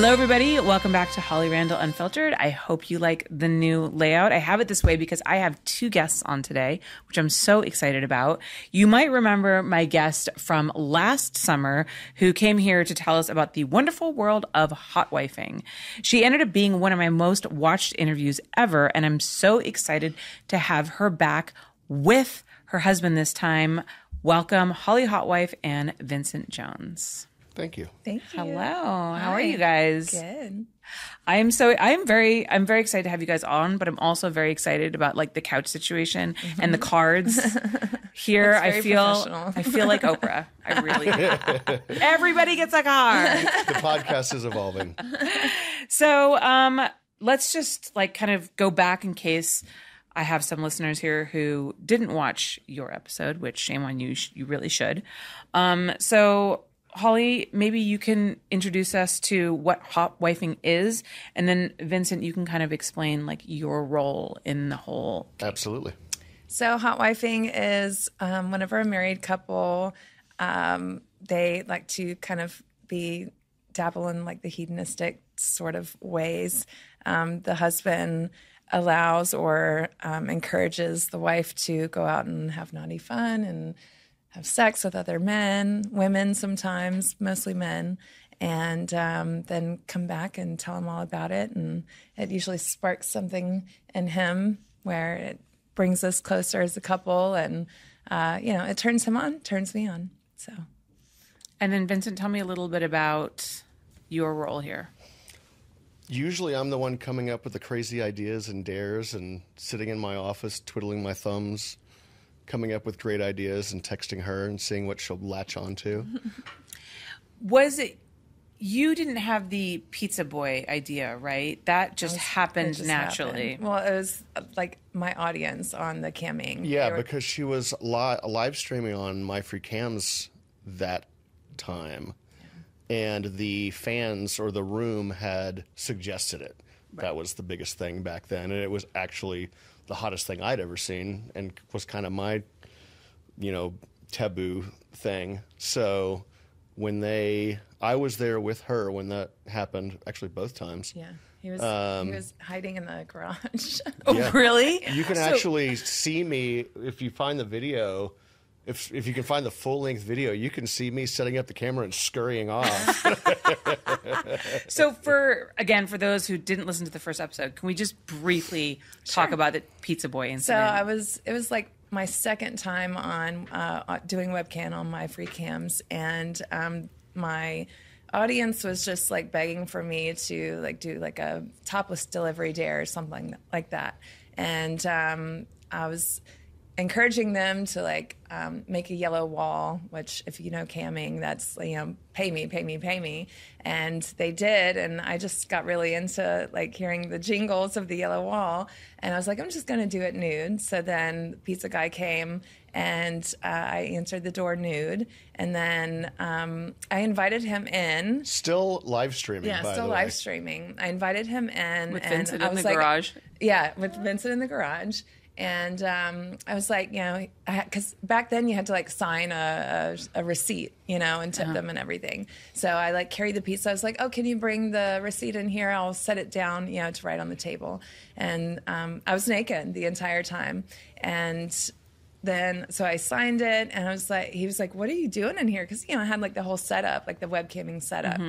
Hello, everybody. Welcome back to Holly Randall Unfiltered. I hope you like the new layout. I have it this way because I have two guests on today, which I'm so excited about. You might remember my guest from last summer who came here to tell us about the wonderful world of hot wifing. She ended up being one of my most watched interviews ever, and I'm so excited to have her back with her husband this time. Welcome, Holly Hotwife and Vincent Jones. Thank you. Thank you. Hello. How are you guys? Good. I'm so I'm very I'm very excited to have you guys on, but I'm also very excited about like the couch situation and the cards. Here I feel. I feel like Oprah. I really Everybody gets a card. The podcast is evolving. So um let's just like kind of go back in case I have some listeners here who didn't watch your episode, which shame on you, you really should. Um so Holly, maybe you can introduce us to what hot wifing is, and then Vincent, you can kind of explain like your role in the whole. Absolutely. So, hot wifing is um, whenever a married couple um, they like to kind of be dabble in like the hedonistic sort of ways. Um, the husband allows or um, encourages the wife to go out and have naughty fun and have sex with other men, women sometimes, mostly men, and um, then come back and tell him all about it. And it usually sparks something in him where it brings us closer as a couple, and uh, you know, it turns him on, turns me on. So And then Vincent, tell me a little bit about your role here. Usually I'm the one coming up with the crazy ideas and dares and sitting in my office twiddling my thumbs, coming up with great ideas and texting her and seeing what she'll latch onto. Was it? You didn't have the pizza boy idea, right? That just happened just naturally. happened. Well, it was uh, like my audience on the camming. Yeah, were- because she was li- live streaming on My Free Cams that time, and the fans or the room had suggested it. That was the biggest thing back then, and it was actually the hottest thing I'd ever seen, and was kind of my, you know, taboo thing. So when they, I was there with her when that happened. Actually, both times. yeah, he was Um, he was hiding in the garage. Oh, Yeah. really? You can So- actually see me if you find the video. If if you can find the full length video, you can see me setting up the camera and scurrying off. So, for again, for those who didn't listen to the first episode, can we just briefly talk about the pizza boy incident? So incident? I was, it was like my second time on uh, doing webcam on my free cams, and um, my audience was just like begging for me to like do like a topless delivery dare or something like that, and um, I was encouraging them to like um, make a yellow wall which if you know camming that's you know pay me pay me pay me and they did and i just got really into like hearing the jingles of the yellow wall and i was like i'm just going to do it nude so then the pizza guy came and uh, i answered the door nude and then um, i invited him in Still live streaming. yeah, by still the live way. streaming. I invited him in With and Vincent I in was the like- garage? Yeah, with Vincent in the garage. And um, I was like, you know, because back then you had to like sign a, a, a receipt, you know, and tip Uh-huh. them and everything. So I like carried the pizza. I was like, oh, can you bring the receipt in here? I'll set it down, you know, to write on the table. And um, I was naked the entire time. And then so I signed it and I was like he was like what are you doing in here because you know I had like the whole setup like the webcamming setup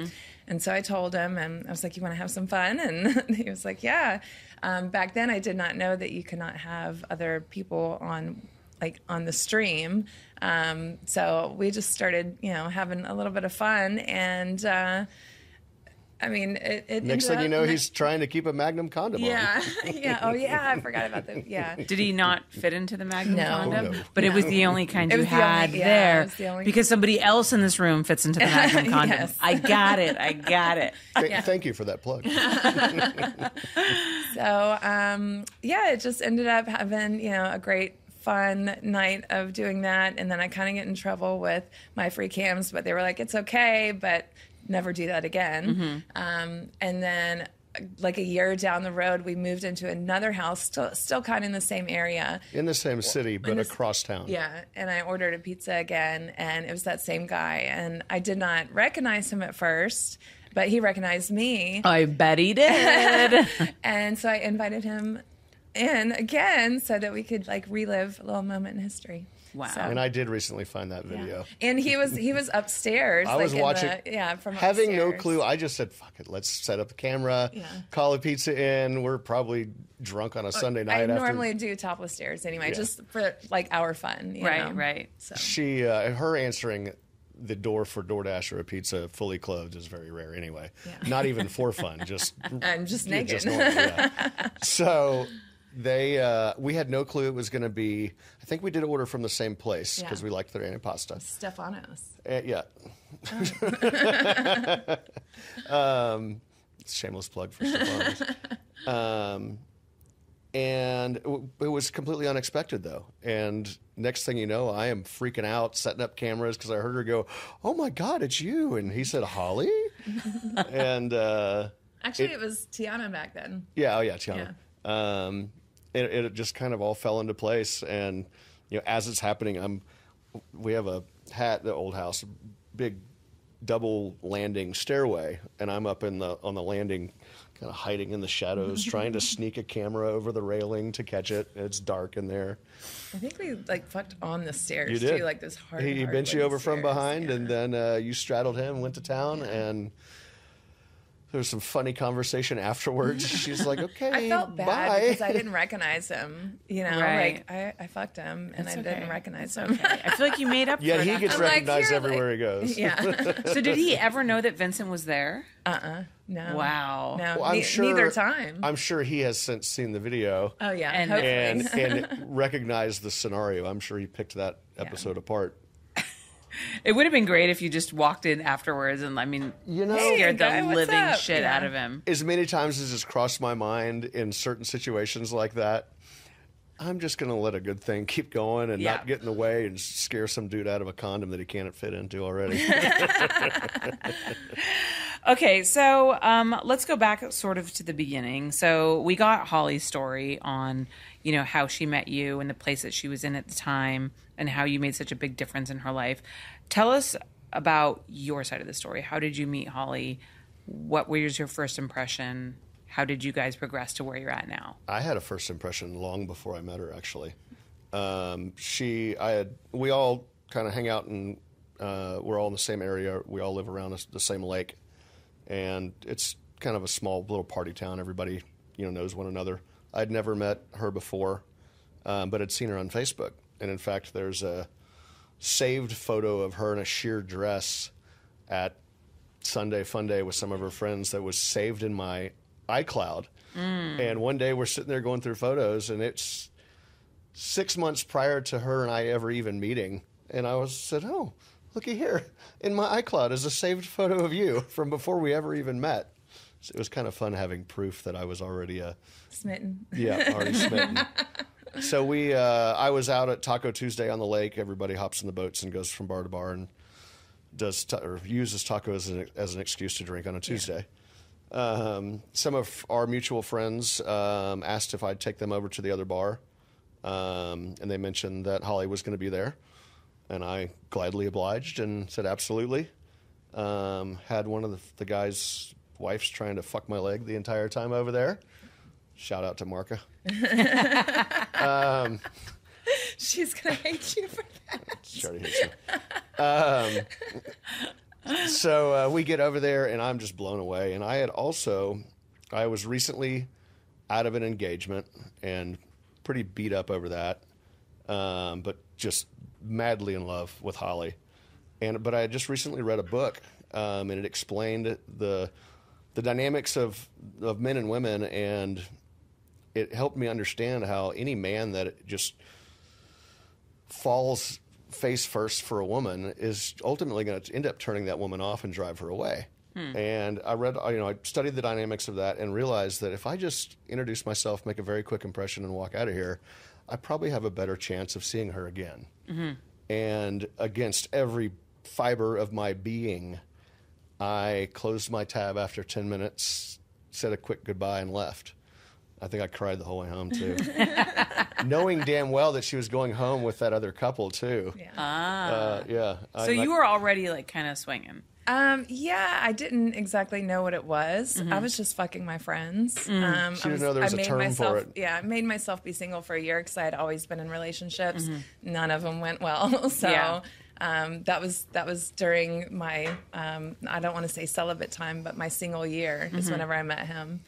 and so I told him and I was like you want to have some fun? And he was like yeah. Um, back then I did not know that you could not have other people on like on the stream. Um, so we just started you know having a little bit of fun. And uh, I mean it, it Next ended thing you know, he's trying to keep a Magnum condom on. yeah yeah oh yeah I forgot about that yeah Did he not fit into the Magnum No. condom? No. But it was the only kind It you was the only- had yeah, there it was the only- because somebody else in this room fits into the Magnum condom. Yes. I got it. I got it. Th- Thank you for that plug. So um, yeah, it just ended up having you know a great fun night of doing that, and then I kind of get in trouble with my free cams, but they were like, "It's okay, but never do that again." Um, and then like a year down the road, we moved into another house, still still kind of in the same area. In the same city, but this- across town. Yeah, and I ordered a pizza again, and it was that same guy, and I did not recognize him at first. but he recognized me. I bet he did. And so I invited him in again so that we could like relive a little moment in history. Wow. So- And I did recently find that video. and he was he was upstairs. I like, was watching, the- yeah, from having no clue. I just said, "Fuck it, let's set up the camera, Yeah. call a pizza in." We're probably drunk on a Sunday night. I after normally do topless stairs anyway, Yeah. just for like our fun. you right, know? right. So she, uh, her answering the door for DoorDash or a pizza fully clothed is very rare anyway. Yeah. Not even for fun, just I'm just Yeah, naked. just normal, yeah. so they uh, we had no clue it was going to be i think we did order from the same place Yeah. because we liked their antipasta Stefanos. Uh, yeah um, shameless plug for Stefanos. um, and it w- it was completely unexpected though and next thing you know i am freaking out setting up cameras because i heard her go oh my god it's you and he said holly and uh, Actually, it, was Tiana back then. yeah, oh yeah, Tiana. Um, it, it just kind of all fell into place, and you know, as it's happening, I'm. We have a hat the old house, big double landing stairway, and I'm up in the on the landing, kind of hiding in the shadows, trying to sneak a camera over the railing to catch it. It's dark in there. I think we like fucked on the stairs You did. too, like this hard. He, he hard bent you over from behind, Yeah. and then uh, you straddled him, went to town, and. There was some funny conversation afterwards. She's like, "Okay, I felt bad bye." because I didn't recognize him. You know, Right. like I, I fucked him and It's I okay. didn't recognize him. I feel like you made up Yeah, for it. he gets I'm recognized "You're everywhere like-" he goes. Yeah. So did he ever know that Vincent was there? Uh-uh. No. Wow. No. Well, I'm ne- sure, neither time. I'm sure he has since seen the video oh yeah. And- and and recognized the scenario. I'm sure he picked that episode apart. It would have been great if you just walked in afterwards and I mean, You know, scared the guy, living up? shit Yeah. out of him. as many times as it's crossed my mind in certain situations like that, I'm just going to let a good thing keep going and Yeah. not get in the way and scare some dude out of a condom that he can't fit into already. Okay, so um, let's go back sort of to the beginning. So we got Holly's story on, you know, how she met you and the place that she was in at the time, and how you made such a big difference in her life. Tell us about your side of the story. How did you meet Holly? What was your first impression? How did you guys progress to where you're at now? I had a first impression long before I met her. Actually, um, she, I had, we all kind of hang out and uh, we're all in the same area. We all live around the- the same lake, and it's kind of a small little party town. Everybody, you know, knows one another. I'd never met her before, um, but I'd seen her on Facebook, and in fact, there's a saved photo of her in a sheer dress at Sunday Fun Day with some of her friends that was saved in my iCloud. And one day we're sitting there going through photos, and it's six months prior to her and I ever even meeting. And I was said, "Oh, looky here, in my iCloud is a saved photo of you from before we ever even met." So it was kind of fun having proof that I was already a Smitten. yeah, already smitten. so we, uh, I was out at Taco Tuesday on the lake. Everybody hops in the boats and goes from bar to bar and does ta- or uses tacos as an, as an excuse to drink on a Tuesday. Um, some of our mutual friends um, asked if I'd take them over to the other bar, um, and they mentioned that Holly was going to be there, and I gladly obliged and said absolutely. Um, had one of the, the guys' wives trying to fuck my leg the entire time over there. Shout out to Marka. She's gonna hate you for that. She already hates me. Um, so uh, we get over there, and I'm just blown away. And I had also, I was recently out of an engagement and pretty beat up over that, um, but just madly in love with Holly. And but I had just recently read a book, um, and it explained the the dynamics of of men and women, and it helped me understand how any man that just falls face first for a woman is ultimately going to end up turning that woman off and drive her away. And I read, you know, I studied the dynamics of that and realized that if I just introduce myself, make a very quick impression, and walk out of here, I probably have a better chance of seeing her again. And against every fiber of my being, I closed my tab after 10 minutes, said a quick goodbye, and left. I think I cried the whole way home too, knowing damn well that she was going home with that other couple too. Yeah. Uh, yeah. So like- you were already like kind of swinging. Um, yeah, I didn't exactly know what it was. I was just fucking my friends. Um, She I didn't know there was I a made term for myself, it. Yeah, I made myself be single for a year because I had always been in relationships. None of them went well. so Yeah. um, that was that was during my um, I don't want to say celibate time, but my single year is whenever I met him.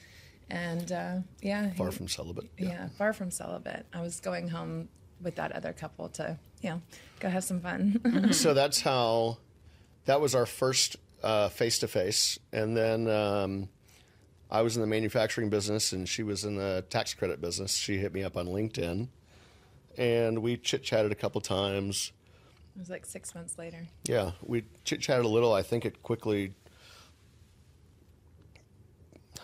And uh, yeah, far he- from celibate. yeah, far from celibate. I was going home with that other couple to you know go have some fun. so that's how that was our first face to face and then um, i was in the manufacturing business and she was in the tax credit business she hit me up on linkedin and we chit chatted a couple times it was like six months later. yeah we chit chatted a little i think it quickly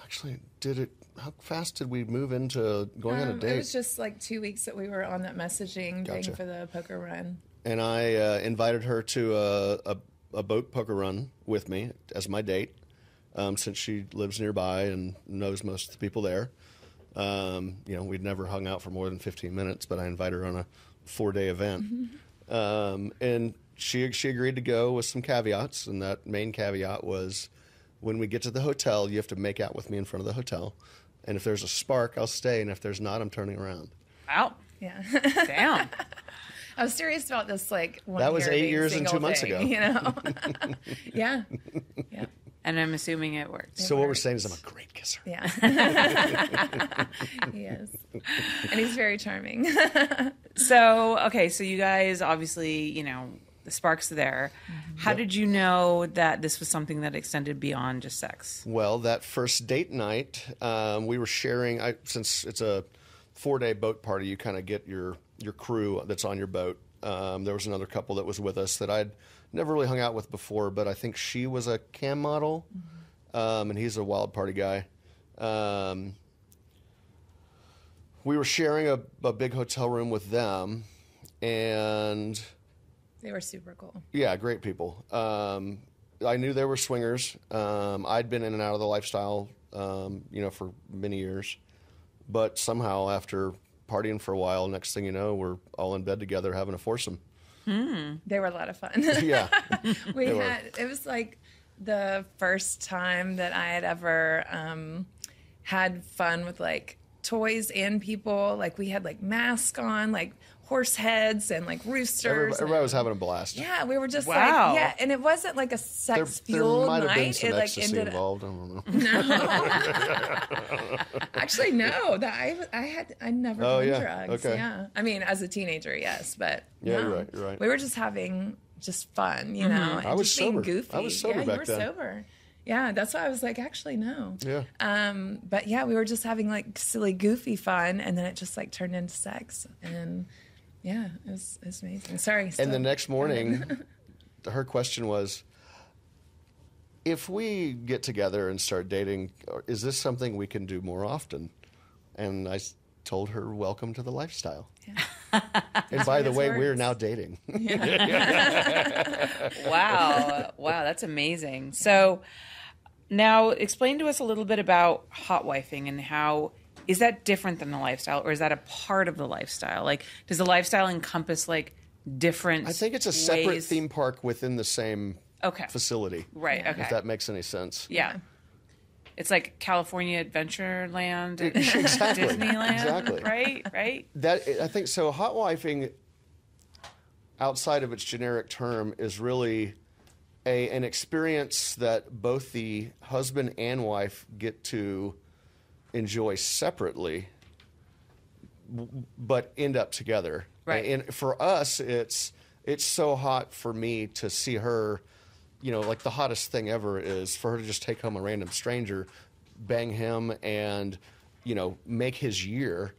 actually did it how fast did we move into going on a Um, date It was just like two weeks that we were on that messaging Gotcha. thing for the poker run. and I uh, invited her to a, a, a boat poker run with me as my date, um, since she lives nearby and knows most of the people there. Um, you know, we'd never hung out for more than 15 minutes, but I invited her on a four day event. Um, and she, she agreed to go with some caveats, and that main caveat was when we get to the hotel, you have to make out with me in front of the hotel. And if there's a spark, I'll stay, and if there's not, I'm turning around. Wow. Yeah. Damn. I was serious about this like one That was year eight years and two single months thing, ago. You know? yeah. Yeah. and I'm assuming it worked. So what we're saying is I'm a great kisser. Yeah. he is. And he's very charming. So, okay, so you guys obviously, you know, the sparks are there. How did you know that this was something that extended beyond just sex? Well, that first date night, um, we were sharing. I, since it's a four-day boat party, you kind of get your your crew that's on your boat. Um, there was another couple that was with us that I'd never really hung out with before, but I think she was a cam model, um, and he's a wild party guy. Um, we were sharing a, a big hotel room with them, and they were super cool. yeah, great people. Um, I knew they were swingers. Um, I'd been in and out of the lifestyle, um, you know, for many years. But somehow, after partying for a while, next thing you know, we're all in bed together having a foursome. They were a lot of fun. Yeah, we They were. had it was like the first time that I had ever um, had fun with like toys and people. Like we had like masks on, like horse heads and like roosters. everybody, and- everybody was having a blast. yeah, we were just Wow. like yeah, and it wasn't like a There, sex there fueled might have been night. some It like ecstasy ended involved. I don't know. No, actually no. That I I had I never Oh, done yeah. drugs. Okay. Yeah, I mean as a teenager, yes, but Yeah, no. you're right, you're right. We were just having just fun, you know. and I was just being sober. Goofy. I was sober yeah, back you were then. sober. Yeah, that's why I was like, actually, no. Yeah. Um, but yeah, we were just having like silly, goofy fun, and then it just like turned into sex, and yeah, it was, it was amazing. Sorry. And the next morning, her question was, "If we get together and start dating, is this something we can do more often?" And I told her, "Welcome to the lifestyle." and by the way, we're now dating. Wow. wow, that's amazing. So, now explain to us a little bit about hot wifing and how is that different than the lifestyle or is that a part of the lifestyle? Like does the lifestyle encompass like different I think it's a separate ways- theme park within the same Okay. facility. Right, okay. If that makes any sense. Yeah. It's like California Adventureland and Exactly. Disneyland, Exactly. right? Right? That I think so. Hot wifing, outside of its generic term, is really a an experience that both the husband and wife get to enjoy separately, but end up together. Right. And for us, it's it's so hot for me to see her. You know, like the hottest thing ever is for her to just take home a random stranger, bang him, and you know make his year.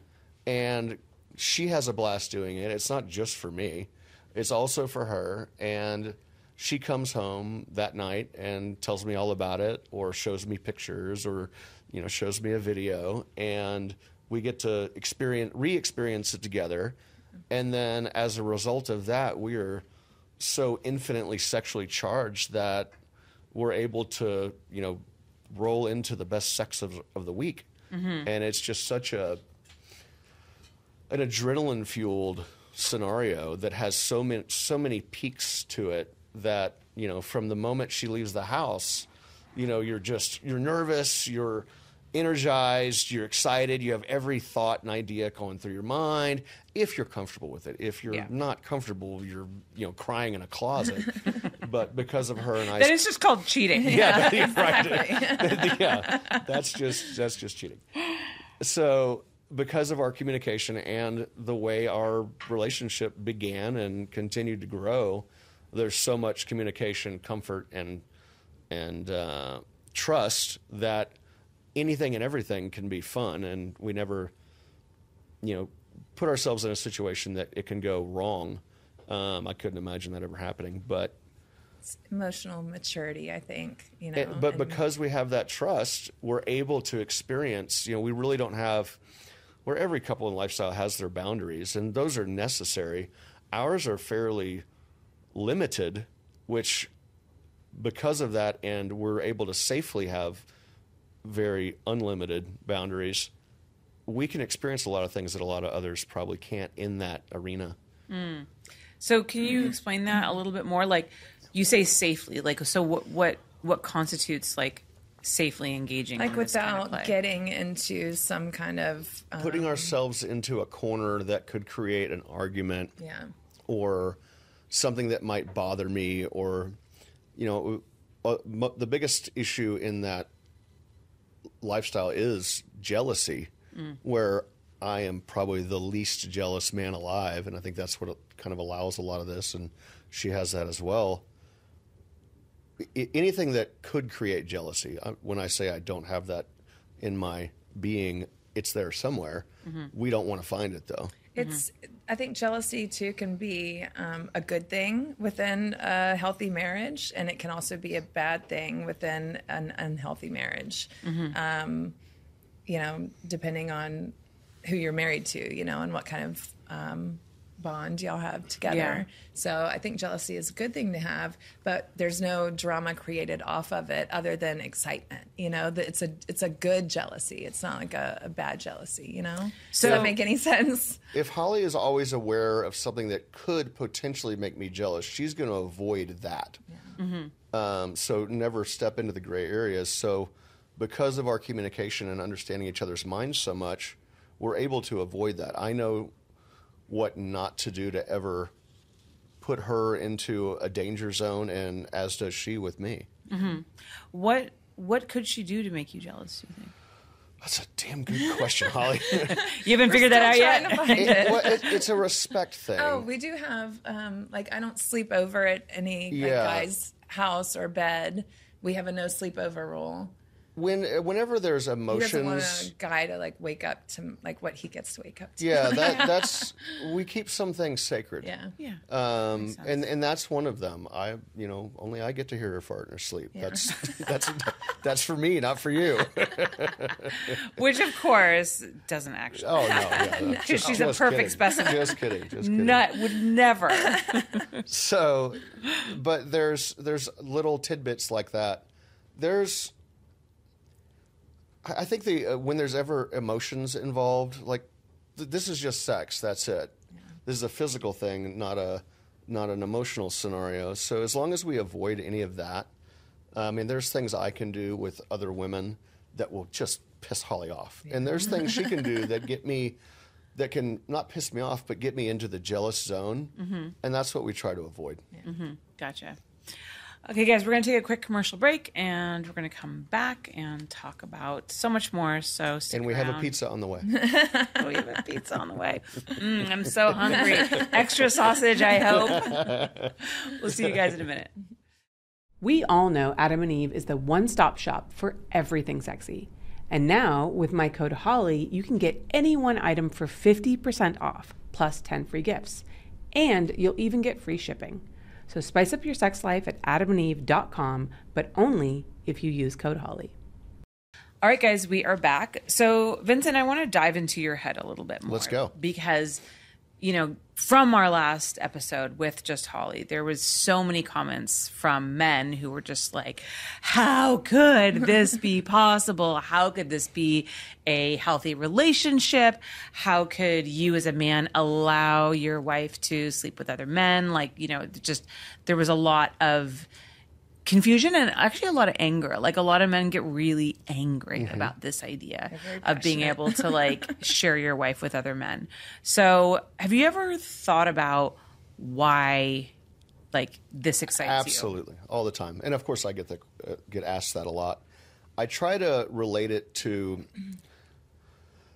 And she has a blast doing it. It's not just for me; it's also for her. And she comes home that night and tells me all about it, or shows me pictures, or you know shows me a video, and we get to experience re-experience it together. And then, as a result of that, we are so infinitely sexually charged that we're able to, you know, roll into the best sex of, of the week. Mm-hmm. and it's just such a an adrenaline fueled scenario that has so many so many peaks to it that you know from the moment she leaves the house you know you're just you're nervous you're energized you're excited you have every thought and idea going through your mind if you're comfortable with it if you're Yeah. not comfortable you're you know crying in a closet but because of her and I That is just called cheating. yeah, you're right. yeah, that's just that's just cheating. So, because of our communication and the way our relationship began and continued to grow, there's so much communication, comfort, and and uh, trust that anything and everything can be fun, and we never, you know, put ourselves in a situation that it can go wrong. Um, I couldn't imagine that ever happening, but Emotional maturity, I think. You know, it- but and- because we have that trust, we're able to experience. You know, we really don't have where every couple in lifestyle has their boundaries, and those are necessary. Ours are fairly limited, which because of that, and we're able to safely have very unlimited boundaries. We can experience a lot of things that a lot of others probably can't in that arena. So can you explain that a little bit more? Like you say safely, like so what what what constitutes like safely engaging like in this kind of without getting into some kind of um, Putting ourselves into a corner that could create an argument yeah or something that might bother me or you know uh, mo- the biggest issue in that lifestyle is jealousy mm. where i am probably the least jealous man alive and i think that's what kind of allows a lot of this and she has that as well. I- anything that could create jealousy I- when i say i don't have that in my being it's there somewhere. Mm-hmm. We don't want to find it though it's i think jealousy too can be um, a good thing within a healthy marriage and it can also be a bad thing within an unhealthy marriage. Um, you know depending on who you're married to you know and what kind of um, bond y'all have together Yeah. so i think jealousy is a good thing to have but there's no drama created off of it other than excitement you know that it's a it's a good jealousy it's not like a, a bad jealousy you know So- does that make any sense if Holly is always aware of something that could potentially make me jealous, she's going to avoid that. Um, so never step into the gray areas. So because of our communication and understanding each other's minds so much, we're able to avoid that. I know what not to do to ever put her into a danger zone, and as does she with me. What what could she do to make you jealous? Do you think? That's a damn good question, Holly. You haven't figured that out yet. It- it. well, it- it's a respect thing. Oh, we do have um, like I don't sleep over at any like, guy's house or bed. We have a no sleepover rule. When whenever there's He doesn't want emotions a guy to like wake up to like what he gets to wake up to. yeah that that's we keep some things sacred Yeah. Yeah. um and and that's one of them i you know only i get to hear her fart in her sleep Yeah. that's that's that's for me not for you Which of course doesn't actually. oh no yeah, that's just- she's a perfect kidding. specimen. just kidding just kidding Nut would never. so but there's there's little tidbits like that there's i think the uh, when there's ever emotions involved like th- this is just sex that's it. This is a physical thing not a not an emotional scenario. So as long as we avoid any of that uh, i mean there's things i can do with other women that will just piss holly off. And there's things she can do that get me that can not piss me off but get me into the jealous zone. Mm-hmm. And that's what we try to avoid. Mm-hmm. Gotcha. Okay, guys, we're going to take a quick commercial break and we're going to come back and talk about so much more. So, stick and we have a pizza on the way we have a pizza on the way. Mm, I'm so hungry. Extra sausage, I hope. We'll see you guys in a minute. We all know Adam and Eve is the one stop shop for everything sexy. And now, with my code HOLLY, you can get any one item for 50% off, plus 10 free gifts. And you'll even get free shipping. So spice up your sex life at adamandeve.com, but only if you use code HOLLY. All right, guys, we are back. So, Vincent, I want to dive into your head a little bit more. Let's go. Because you know, from our last episode with just Holly, there was so many comments from men who were just like, "How could this be possible? How could this be a healthy relationship? How could you, as a man, allow your wife to sleep with other men?" Like, you know, just there was a lot of confusion and actually a lot of anger. Like a lot of men get really angry about this idea of being able to like share your wife with other men. So, have you ever thought about why like this excites you? Absolutely, all the time. And of course, I get the uh, get asked that a lot. I try to relate it to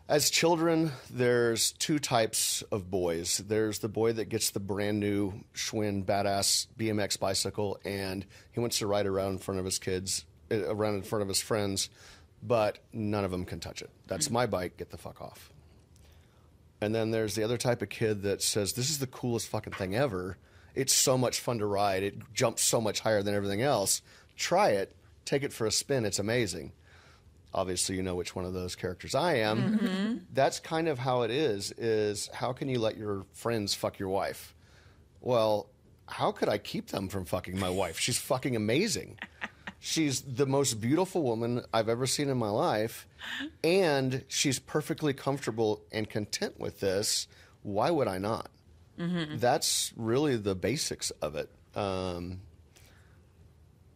as children. There's two types of boys. There's the boy that gets the brand new Schwinn badass BMX bicycle, and he wants to ride around in front of his kids, uh, around in front of his friends, but none of them can touch it. That's my bike. Get the fuck off. And then there's the other type of kid that says, This is the coolest fucking thing ever. It's so much fun to ride. It jumps so much higher than everything else. Try it. Take it for a spin. It's amazing. Obviously, you know which one of those characters I am. That's kind of how it is, is how can you let your friends fuck your wife? Well, how could I keep them from fucking my wife? She's fucking amazing. She's the most beautiful woman I've ever seen in my life, and she's perfectly comfortable and content with this. Why would I not? That's really the basics of it. Um,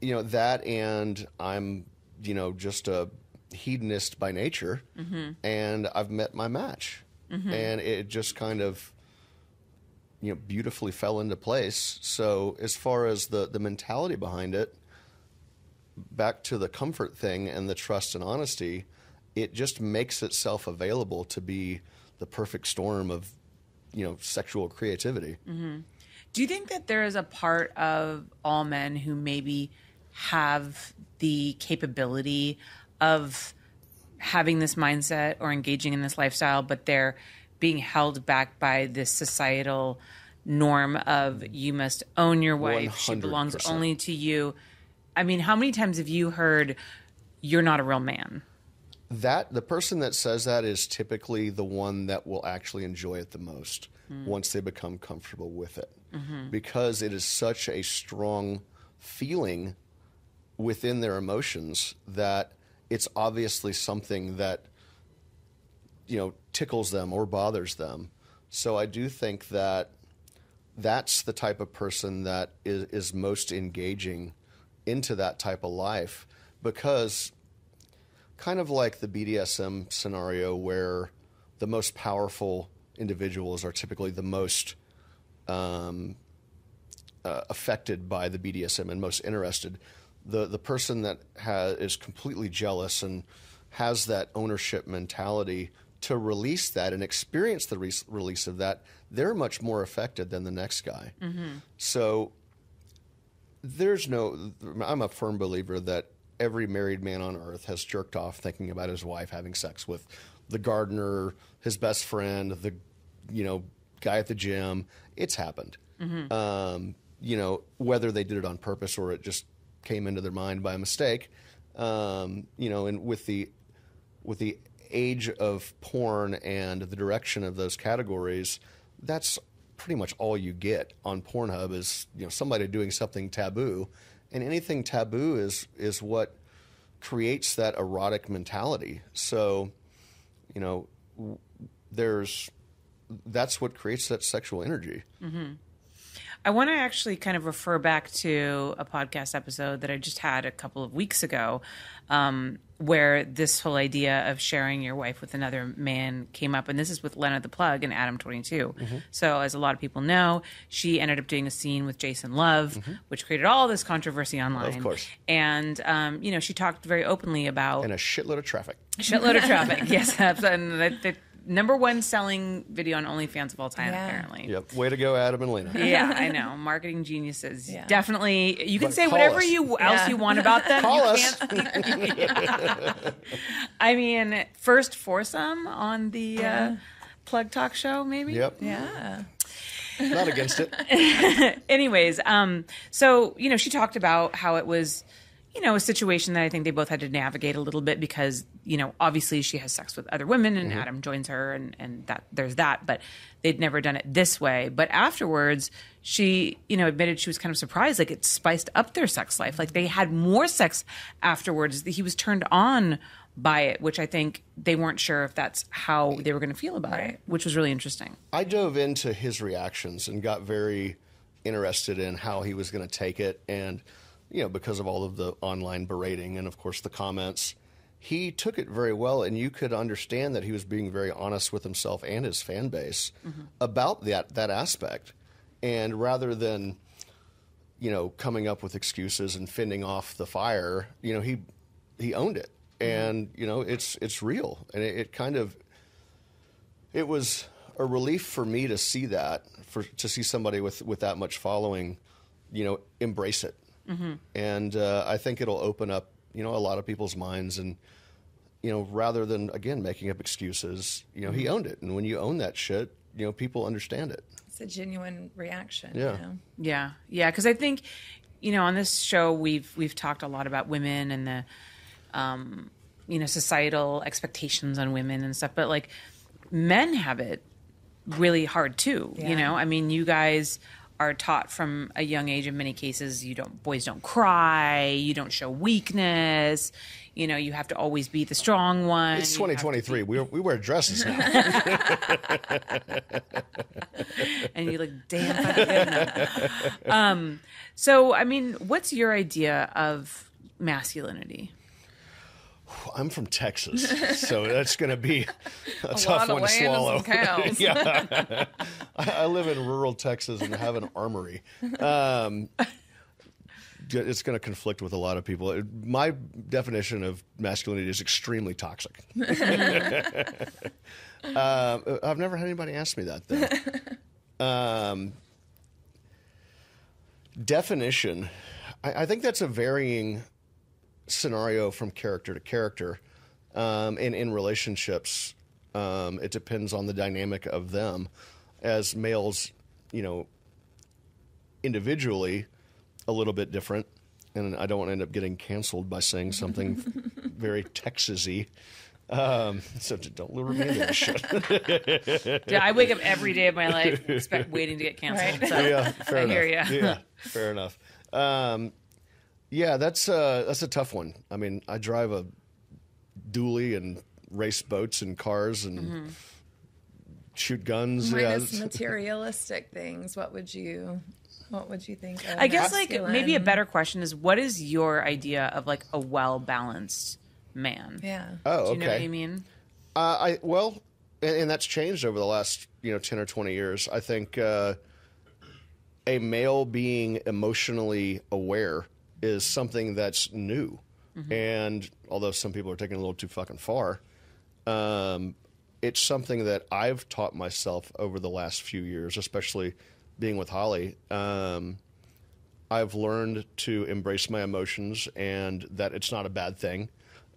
you know that, and I'm, you know, just a hedonist by nature, mm-hmm. and I've met my match, mm-hmm. and it just kind of you know beautifully fell into place. So as far as the the mentality behind it, back to the comfort thing and the trust and honesty, it just makes itself available to be the perfect storm of you know sexual creativity. Mm-hmm. Do you think that there is a part of all men who maybe have the capability of having this mindset or engaging in this lifestyle, but they're being held back by this societal norm of you must own your wife, she belongs only to you? I mean, how many times have you heard you're not a real man? that the person that says that is typically the one that will actually enjoy it the most hmm. once they become comfortable with it. Mm-hmm. Because it is such a strong feeling within their emotions that it's obviously something that you know tickles them or bothers them so i do think that that's the type of person that is, is most engaging into that type of life because kind of like the BDSM scenario where the most powerful individuals are typically the most um, uh, affected by the BDSM and most interested. The the person that has, is completely jealous and has that ownership mentality to release that and experience the re- release of that, they're much more affected than the next guy. So there's no i'm a firm believer that every married man on earth has jerked off thinking about his wife having sex with the gardener his best friend the you know guy at the gym. It's happened. Um, you know whether they did it on purpose or it just came into their mind by mistake um, you know and with the with the age of porn and the direction of those categories, that's pretty much all you get on Pornhub is you know somebody doing something taboo, and anything taboo is is what creates that erotic mentality. So, you know, there's that's what creates that sexual energy. I want to actually kind of refer back to a podcast episode that I just had a couple of weeks ago, um, where this whole idea of sharing your wife with another man came up, and this is with Lena the Plug and Adam Twenty So, as a lot of people know, she ended up doing a scene with Jason Luv, which created all this controversy online. Of course. and um, you know, she talked very openly about And a shitload of traffic. shitload of traffic. yes. And the number one selling video on OnlyFans of all time, Yeah. apparently. Yep. Way to go, Adam and Lena. Yeah, I know. Marketing geniuses. Yeah. Definitely. You can But say whatever us. you else Yeah. you want about them. Call you us. can't. I mean, first foursome on the uh, Plug Talk show, maybe. Yep. Yeah. Not against it. Anyways, um, so you know, she talked about how it was, you know, a situation that I think they both had to navigate a little bit because, you know, obviously she has sex with other women and mm-hmm. Adam joins her and, and that there's that, but they'd never done it this way. But afterwards, she, you know, admitted she was kind of surprised. Like it spiced up their sex life. Like they had more sex afterwards. He was turned on by it, which I think they weren't sure if that's how they were going to feel about it, which was really interesting. I dove into his reactions and got very interested in how he was going to take it. And, you know, because of all of the online berating and, of course, the comments, he took it very well. And you could understand that he was being very honest with himself and his fan base mm-hmm. about that, that aspect. And rather than, you know, coming up with excuses and fending off the fire, you know, he he owned it. Mm-hmm. And, you know, it's it's real. And it, it kind of it was a relief for me to see that, for to see somebody with with that much following, you know, embrace it. And uh, I think it'll open up, you know, a lot of people's minds. And you know, rather than again making up excuses, you know, he owned it. And when you own that shit, you know, people understand it. It's a genuine reaction. Yeah. You know? Yeah, yeah, because I think you know on this show we've we've talked a lot about women and the um, you know societal expectations on women and stuff, but like men have it really hard too. You know, I mean, you guys are taught from a young age in many cases you don't boys don't cry you don't show weakness you know you have to always be the strong one It's you have to 2023. We we wear dresses now. and you look damn. Um, so, I mean, what's your idea of masculinity? I'm from Texas, so that's going to be a, tough lot of one to swallow. yeah, I, I live in rural Texas and have an armory. Um, it's going to conflict with a lot of people. My definition of masculinity is extremely toxic. um, I've never had anybody ask me that though. Um, definition, I, I think that's a varying scenario from character to character. Um, and in relationships, um, it depends on the dynamic of them. As males, you know, individually, a little bit different. And I don't want to end up getting canceled by saying something very Texasy. Um, so don't lure me into this shit. Yeah, I wake up every day of my life expect, waiting to get canceled. Right. So yeah, fair I enough. hear ya. Yeah, fair enough. Um, yeah, that's uh, that's a tough one. I mean, I drive a dually and race boats and cars and Mm-hmm. Shoot guns. yeah, Minus it's- materialistic things, what would you what would you think of I guess like maybe a better question is what is your idea of like a well balanced man? Yeah. oh, Do okay. you know what I mean? Uh, I well, and, and that's changed over the last you know ten or twenty years. I think uh, a male being emotionally aware is something that's new, and although some people are taking it a little too fucking far, um, it's something that I've taught myself over the last few years, especially being with Holly. Um, I've learned to embrace my emotions and that it's not a bad thing.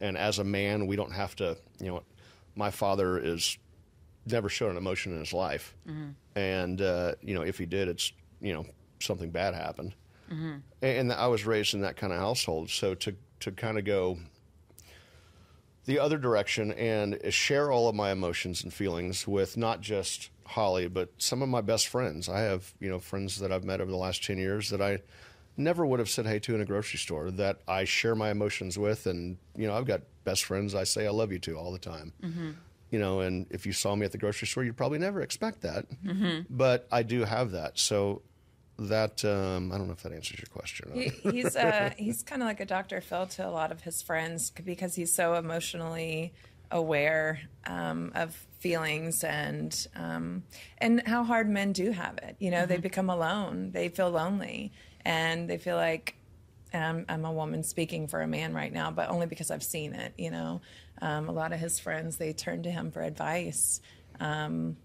And as a man, we don't have to, you know, my father is never showed an emotion in his life. And, uh, you know, if he did, it's, you know, something bad happened. And, and I was raised in that kind of household. So to, to kind of go the other direction and share all of my emotions and feelings with not just Holly, but some of my best friends. I have, you know, friends that I've met over the last 10 years that I never would have said hey to in a grocery store that I share my emotions with. And, you know, I've got best friends I say I love you to all the time. Mm-hmm. You know, and if you saw me at the grocery store, you'd probably never expect that. Mm-hmm. But I do have that. So that, um, I don't know if that answers your question. He, he's uh, he's kind of like a Dr. Phil to a lot of his friends because he's so emotionally aware um, of feelings and um, and how hard men do have it. You know, they become alone. They feel lonely, and they feel like I'm, I'm a woman speaking for a man right now, but only because I've seen it. You know, um, a lot of his friends they turn to him for advice um,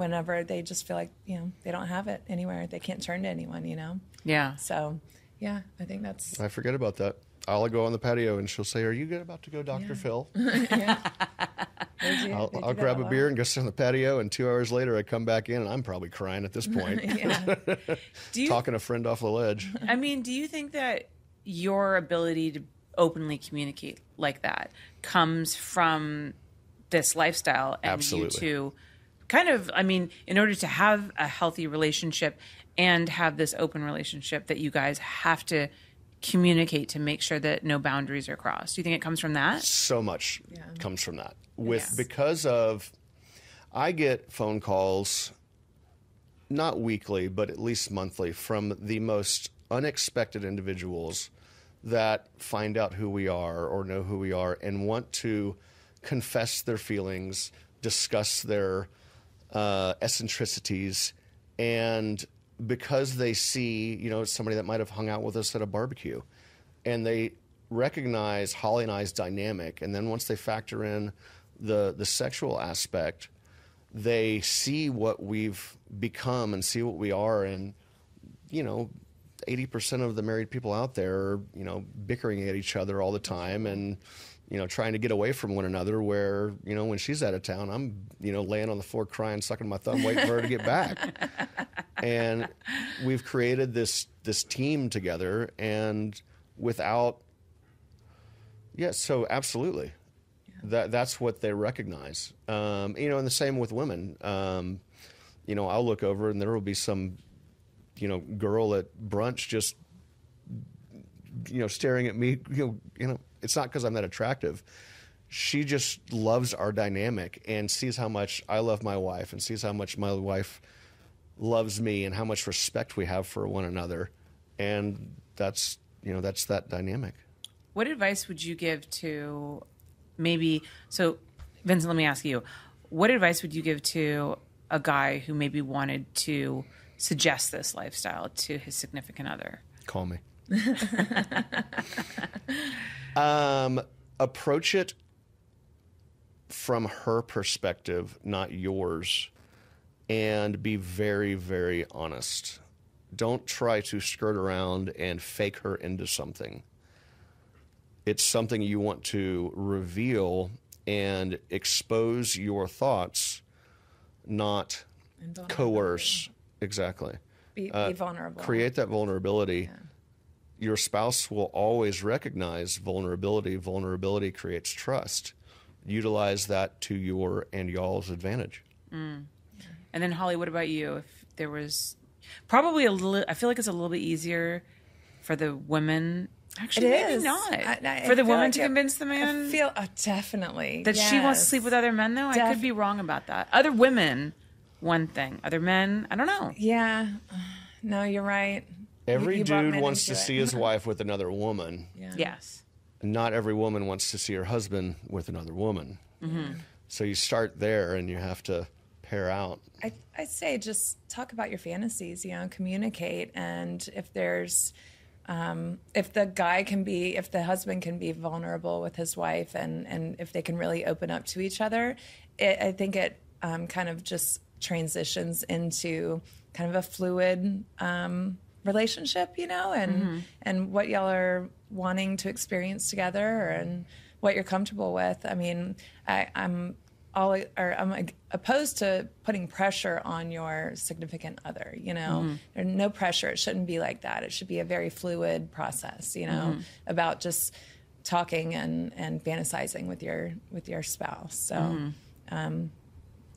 whenever they just feel like you know they don't have it anywhere. They can't turn to anyone. You know. Yeah. So, yeah, I think that's I forget about that. I'll go on the patio and she'll say, "Are you good about to go, Doctor Phil?" They do- I'll, I'll grab a lot. beer and go sit on the patio. And two hours later, I come back in and I'm probably crying at this point, Yeah. Do you talking a friend off the ledge. I mean, do you think that your ability to openly communicate like that comes from this lifestyle and Absolutely. you two kind of i mean in order to have a healthy relationship and have this open relationship that you guys have to communicate to make sure that no boundaries are crossed do you think it comes from that so much comes from that. With Yes. because of I get phone calls not weekly, but at least monthly from the most unexpected individuals that find out who we are or know who we are and want to confess their feelings, discuss their uh, eccentricities, and because they see, you know, somebody that might have hung out with us at a barbecue, and they recognize Holly and I's dynamic, and then once they factor in the the sexual aspect, they see what we've become and see what we are, and you know, eighty percent of the married people out there are, you know, bickering at each other all the time, and you know, trying to get away from one another. Where you know, when she's out of town, I'm you know laying on the floor crying, sucking my thumb, waiting for her to get back. and we've created this this team together, and without Yes, so absolutely. That that's what they recognize. Um, you know, and the same with women. Um, you know, I'll look over and there will be some, you know, girl at brunch just, you know, staring at me. You know, you know, it's not because I'm that attractive. She just loves our dynamic and sees how much I love my wife and sees how much my wife loves me and how much respect we have for one another, and that's you know that's that dynamic. What advice would you give to maybe so Vincent, let me ask you, what advice would you give to a guy who maybe wanted to suggest this lifestyle to his significant other? Call me. Um, approach it from her perspective, not yours, and be very, very honest. Don't try to skirt around and fake her into something. It's something you want to reveal and expose your thoughts, not coerce. Exactly. Be, Uh, be vulnerable. Create that vulnerability. Your spouse will always recognize vulnerability. Vulnerability creates trust. Utilize that to your and y'all's advantage. And then Holly, what about you? If there was probably a little, I feel like it's a little bit easier for the women. Actually, It maybe is. not I- I for the woman like to it- convince the man I feel uh, definitely that she wants to sleep with other men. Though I could be wrong about that. Other women, one thing. Other men, I don't know. Yeah, no, you're right. You- Every you dude wants to it. see his wife with another woman. Yeah. Yes. Not every woman wants to see her husband with another woman. So you start there and you have to pair out. I, I'd say just talk about your fantasies, you know, communicate. And if there's, um, if the guy can be, if the husband can be vulnerable with his wife and, and if they can really open up to each other, it, I think it um, kind of just transitions into kind of a fluid um, relationship, you know, and, mm-hmm. and what y'all are wanting to experience together and what you're comfortable with. I mean, I, I'm all or I'm opposed to putting pressure on your significant other. You know, mm-hmm. there's no pressure. It shouldn't be like that. It should be a very fluid process. You know, mm-hmm. about just talking and and fantasizing with your with your spouse. So. Um,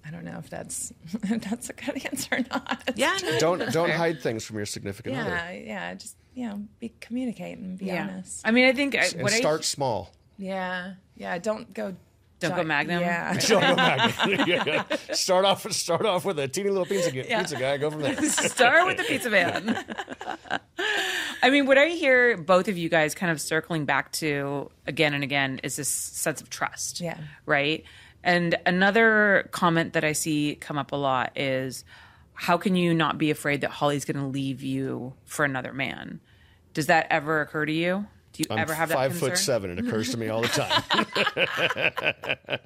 I don't know if that's if that's a good answer or not. Yeah. no, Don't don't fair. hide things from your significant other. yeah, yeah. Just you know, be communicate and be Yeah. honest. I mean, I think I- And what start I small. Yeah, yeah. Don't go. Don't go Magnum? Yeah. Don't go Magnum. Yeah. Start off start off with a teeny little pizza, pizza guy. Go from there. start with the pizza van. I mean, what I hear both of you guys kind of circling back to again and again is this sense of trust. Yeah. Right. And another comment that I see come up a lot is how can you not be afraid that Holly's going to leave you for another man? Does that ever occur to you? Do you I'm ever have that five concern? foot seven. It occurs to me all the time.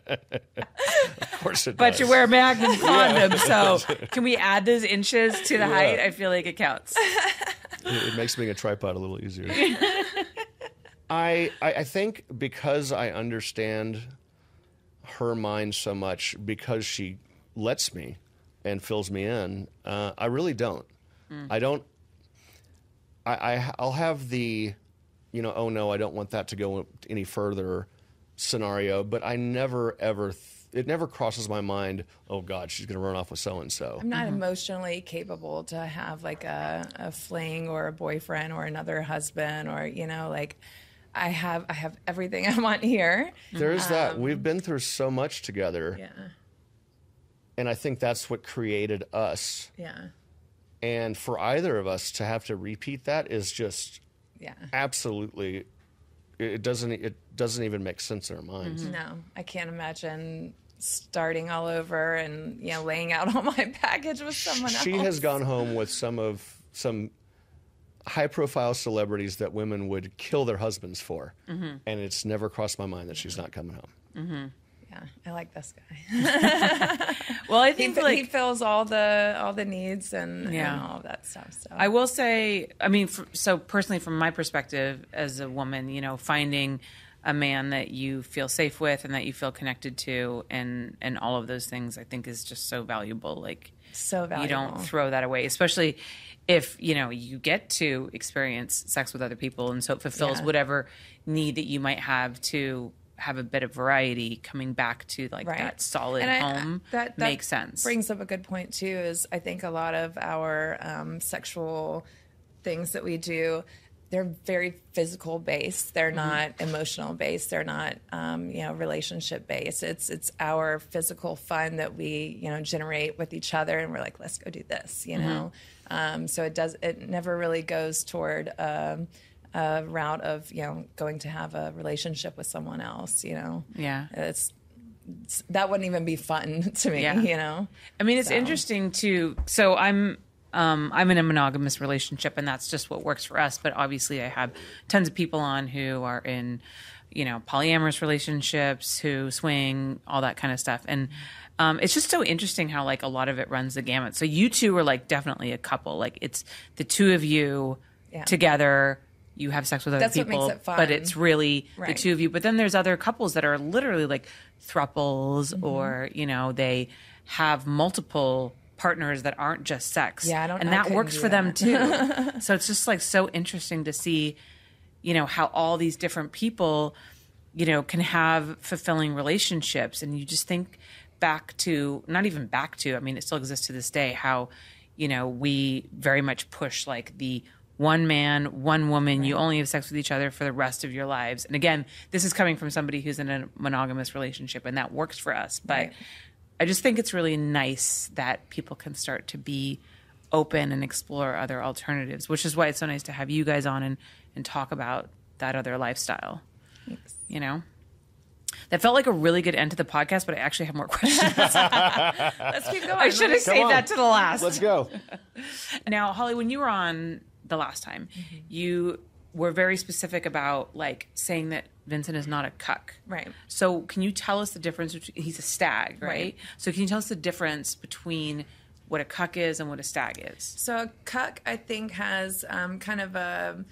of course it But does. you wear a Magnum condom, so can we add those inches to the height? I feel like it counts. It makes being a tripod a little easier. I, I I think because I understand her mind so much, because she lets me and fills me in, uh, I really don't. I don't. I, I I'll have the, you know, oh no, I don't want that to go any further scenario. But I never ever, th- it never crosses my mind. Oh God, she's going to run off with so and so. I'm not emotionally capable to have like a, a fling or a boyfriend or another husband or you know like I have I have everything I want here. There's that. Um, We've been through so much together, Yeah, and I think that's what created us. yeah, And for either of us to have to repeat that is just yeah. absolutely. It doesn't. It doesn't even make sense in our minds. Mm-hmm. No, I can't imagine starting all over and you know laying out all my baggage with someone else. She has gone home with some of some high profile celebrities that women would kill their husbands for. Mm-hmm. And it's never crossed my mind that she's not coming home. Yeah, I like this guy. Well, I think fi- like he fills all the all the needs and, Yeah. and all of that stuff. So I will say, I mean, for, so personally, from my perspective as a woman, you know, finding a man that you feel safe with and that you feel connected to, and and all of those things, I think is just so valuable. Like so valuable. you don't throw that away, especially if you know you get to experience sex with other people, and so it fulfills Yeah. whatever need that you might have to have a bit of variety coming back to like right. that solid I- home that, that makes sense. Brings up a good point too. Is I think a lot of our um, sexual things that we do, they're very physical based. They're Mm-hmm. not emotional based. They're not um, you know relationship based. It's it's our physical fun that we you know generate with each other, and we're like, let's go do this. You know, Mm-hmm. Um, so it does. It never really goes toward. Um, a route of you know going to have a relationship with someone else you know Yeah. it's that wouldn't even be fun to me, Yeah. you know? I mean, it's So- interesting too. So I'm um, I'm in a monogamous relationship, and that's just what works for us. But obviously, I have tons of people on who are in, you know, polyamorous relationships, who swing, all that kind of stuff, and. Um, it's just so interesting how like a lot of it runs the gamut. So you two are like definitely a couple. Like it's the two of you Yeah. together. You have sex with other That's what people, makes it fun. but it's really the two of you. But then there's other couples that are literally like thruples, Mm-hmm. or you know, they have multiple partners that aren't just sex. Yeah, I don't- and I that works for them too. so it's just like so interesting to see, you know, how all these different people, you know, can have fulfilling relationships, and you just think back to not even back to. I mean, it still exists to this day. How you know we very much push like the one man, one woman, you only have sex with each other for the rest of your lives. And again, this is coming from somebody who's in a monogamous relationship and that works for us. But Right. I just think it's really nice that people can start to be open and explore other alternatives, which is why it's so nice to have you guys on and, and talk about that other lifestyle. You know? That felt like a really good end to the podcast, but I actually have more questions. Let's keep going. I should have saved on. that to the last. Let's go. Now, Holly, when you were on the last time, Mm-hmm. you were very specific about like saying that Vincent is not a cuck. Right. So, can you tell us the difference between he's a stag, right? Right. So, can you tell us the difference between what a cuck is and what a stag is? So a cuck, I think, has um, kind of a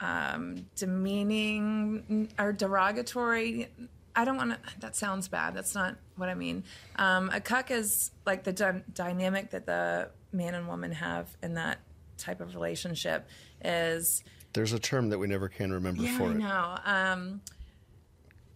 um, demeaning or derogatory. I don't want to. That sounds bad. That's not what I mean. Um, a cuck is like the dy- dynamic that the man and woman have in that type of relationship. Is There's a term that we never can remember yeah, for I it. know. Um,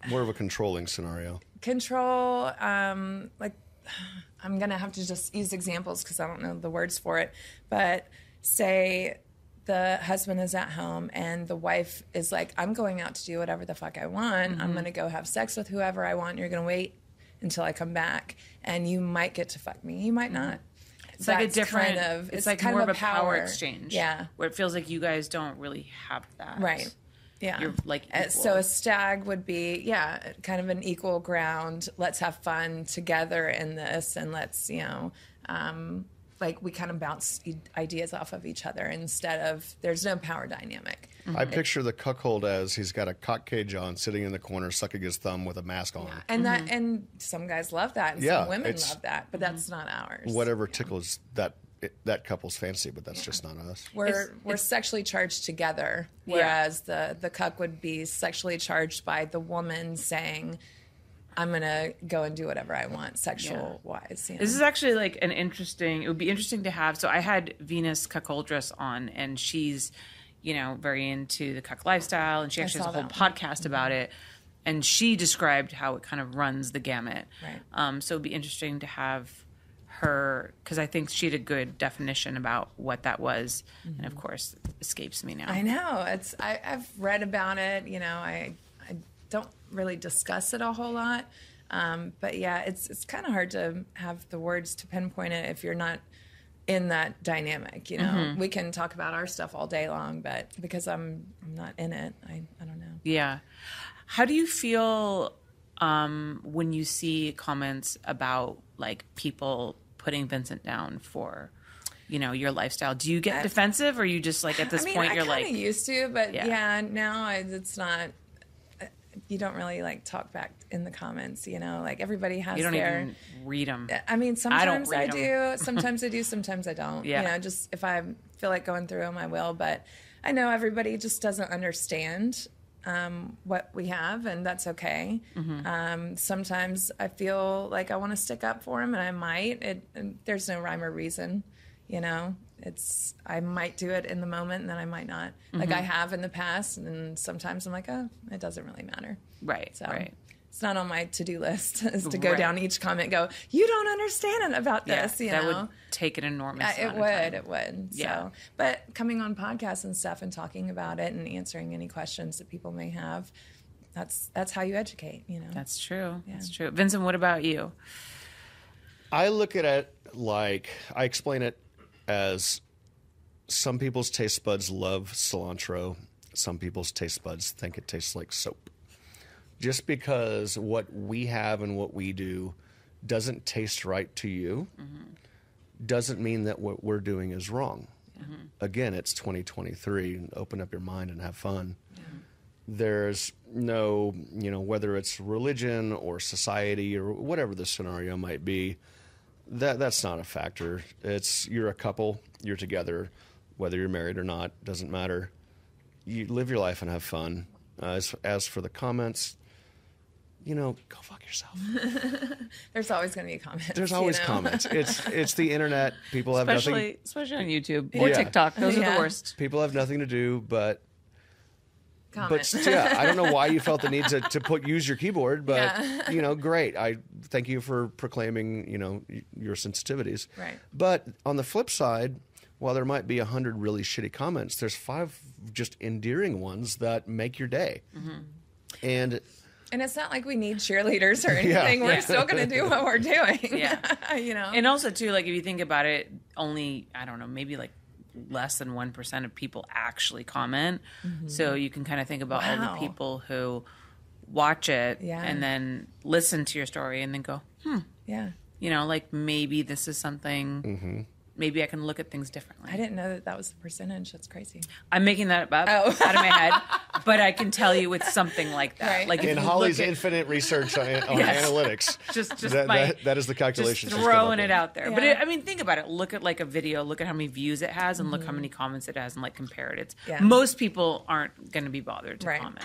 More of a controlling scenario. control um like i'm gonna have to just use examples because i don't know the words for it but say the husband is at home and the wife is like i'm going out to do whatever the fuck i want Mm-hmm. i'm gonna go have sex with whoever i want you're gonna wait until i come back and you might get to fuck me you might not It's like a different. kind of it's, like kind more of a power, exchange. yeah Where it feels like you guys don't really have that. Right. Yeah. You're, like, Uh, equal. so a stag would be yeah, kind of an equal ground. Let's have fun together in this and let's, you know, um like we kind of bounce ideas off of each other instead of there's no power dynamic. Mm-hmm. I picture the cuckold as he's got a cock cage on, sitting in the corner, sucking his thumb with a mask on. And that mm-hmm. and some guys love that and Yeah, some women love that, but that's mm-hmm. not ours. Whatever tickles that that couple's fancy, but that's just not us. We're It's- we're sexually charged together, Yeah. whereas the the cuck would be sexually charged by the woman saying, "I'm gonna go and do whatever I want, sexual wise." You know? This is actually like an interesting. It would be interesting to have. So I had Venus Cuckoldress on, and she's, you know, very into the cuck lifestyle, and she actually has a whole that one. podcast about it. And she described how it kind of runs the gamut. Right. Um, so it'd be interesting to have her because I think she had a good definition about what that was, and of course, it escapes me now. Mm-hmm. I know. It's I, I've read about it. You know, I I don't really discuss it a whole lot. Um, but yeah, it's it's kind of hard to have the words to pinpoint it if you're not in that dynamic. You know, Mm-hmm. we can talk about our stuff all day long, but because I'm I'm not in it, I I don't know. Yeah. How do you feel um, when you see comments about like people putting Vincent down for, you know, your lifestyle? Do you get defensive, or you just like at this I mean, point you're like, used to, but Yeah. yeah, now it's not. You don't really like talk back in the comments, you know. Like everybody has you don't their. even read them? I mean, I don't sometimes I, 'em. do. Sometimes I do. Sometimes I don't. Yeah. You know, just if I feel like going through them, I will. But I know everybody just doesn't understand um, what we have, and that's okay. Mm-hmm. Um, sometimes I feel like I want to stick up for them, and I might. It, and there's no rhyme or reason, you know. It's I might do it in the moment, and then I might not. Like Mm-hmm. I have in the past, and sometimes I'm like, oh, it doesn't really matter. Right. So Right. it's not on my to do list is to go Right. down each comment and go, you don't understand about Yeah, this, you that know. would take an enormous. Uh, it amount of would, time. it would. Yeah. So, but coming on podcasts and stuff and talking about it and answering any questions that people may have, that's that's how you educate, you know. That's true. That's true. Vincent, what about you? I look at it like I explain it as some people's taste buds love cilantro, some people's taste buds think it tastes like soap. Just because what we have and what we do doesn't taste right to you mm-hmm. doesn't mean that what we're doing is wrong. Mm-hmm. Again, it's 2023. Open up your mind and have fun mm-hmm. there's no, you know, whether it's religion or society or whatever the scenario might be, that that's not a factor. It's you're a couple, you're together, whether you're married or not, doesn't matter. You live your life and have fun. Uh, as as for the comments, you know, go fuck yourself. There's always going to be comments. There's you always know? comments. It's it's the internet. People have nothing. Especially, especially on YouTube or Yeah. TikTok. Those are the worst. People have nothing to do but Comment. but still, yeah, I don't know why you felt the need to, to put use your keyboard, but Yeah. you know, great. I thank you for proclaiming, you know, your sensitivities. Right. But on the flip side, while there might be a hundred really shitty comments, there's five just endearing ones that make your day. Mm-hmm. And and it's not like we need cheerleaders or anything. We're Yeah. still going to do what we're doing. Yeah. you know. And also too, like if you think about it, only I don't know, maybe like less than one percent of people actually comment. So you can kind of think about all the people who watch it Yeah. and then listen to your story and then go, hmm, yeah. you know, like maybe this is something. Mm-hmm. Maybe I can look at things differently. I didn't know that that was the percentage. That's crazy. I'm making that up Oh. out of my head, but I can tell you it's something like that. Right. Like in Holly's at- infinite research on, on Yes. analytics, just just that, my, that, that is the calculation. just she's come up throwing it out there. But it, I mean, think about it. Look at like a video. Look at how many views it has, and look how many comments it has, and like compare it. It's Mm-hmm. Yeah. most people aren't going to be bothered to Right. comment.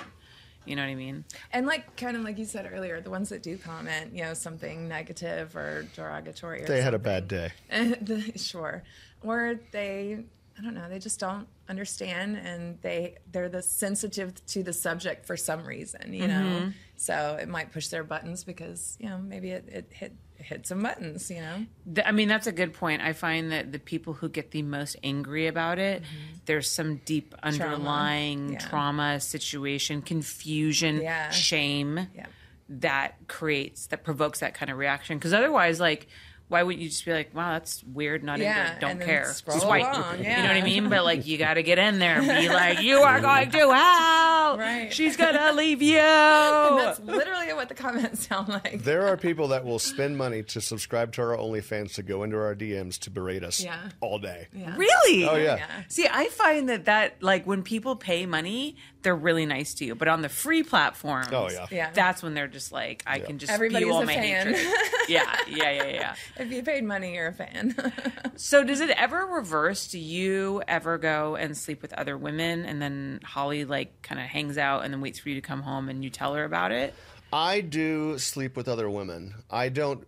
You know what I mean? And like kind of like you said earlier, the ones that do comment, you know, something negative or derogatory. Or They had a bad day. Sure or they i don't know they just don't understand and they they're the sensitive to the subject for some reason you know mm-hmm. so it might push their buttons because you know maybe it, it hit hit some buttons you know I mean, that's a good point. I find that the people who get the most angry about it, mm-hmm. there's some deep underlying Yeah. trauma, situation, confusion, Yeah. shame Yeah. that creates, that provokes that kind of reaction. Because otherwise, like, why wouldn't you just be like, wow, that's weird, not Yeah, into don't care. scroll Swipe. along, You know what I mean? But like, you got to get in there and be like, you are going to hell. Right. She's going to leave you. and that's literally what the comments sound like There are people that will spend money to subscribe to our OnlyFans to go into our DMs to berate us Yeah. all day. yeah. Really? Oh yeah. Yeah. See, I find that that like when people pay money, they're really nice to you, but on the free platforms, Oh, yeah. Yeah. that's when they're just like, I can just Everybody's spew all a my fan. hatred. yeah, yeah, yeah, yeah. if you paid money you're a fan So, does it ever reverse? Do you ever go and sleep with other women, and then Holly like kind of hangs out and then waits for you to come home and you tell her about it? I do sleep with other women. I don't.